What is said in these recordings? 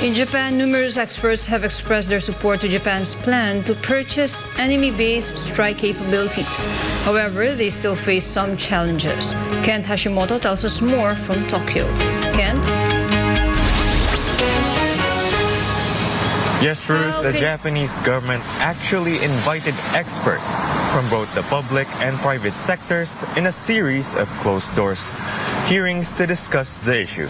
In Japan, numerous experts have expressed their support to Japan's plan to purchase enemy base strike capabilities. However, they still face some challenges. Kent Hashimoto tells us more from Tokyo. Kent? Yes, Ruth, the Japanese government actually invited experts from both the public and private sectors in a series of closed doors hearings to discuss the issue.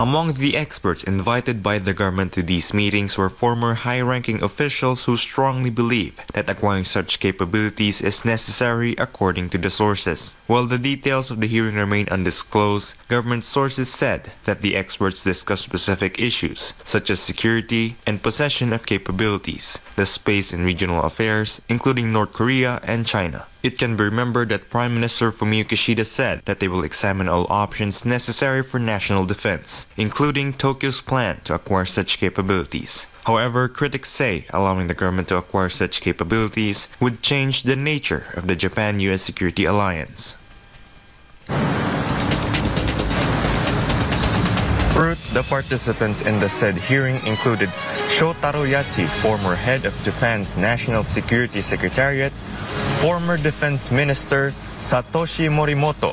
Among the experts invited by the government to these meetings were former high-ranking officials who strongly believe that acquiring such capabilities is necessary according to the sources. While the details of the hearing remain undisclosed, government sources said that the experts discussed specific issues such as security and possession of capabilities, the space and regional affairs, including North Korea and China. It can be remembered that Prime Minister Fumio Kishida said that they will examine all options necessary for national defense, including Tokyo's plan to acquire such capabilities. However, critics say allowing the government to acquire such capabilities would change the nature of the Japan-US security alliance. Ruth, the participants in the said hearing included Shotaro Yachi, former head of Japan's National Security Secretariat, former Defense Minister Satoshi Morimoto,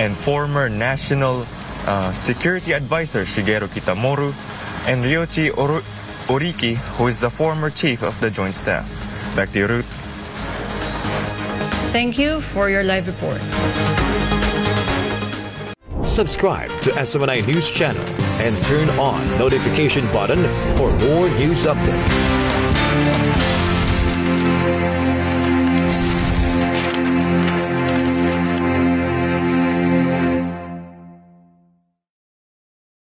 and former National uh, Security Advisor Shigeru Kitamura, and Ryoichi Oriki, who is the former chief of the Joint Staff. Back to you, Ruth. Thank you for your live report. Subscribe to SMNI News Channel and turn on notification button for more news updates.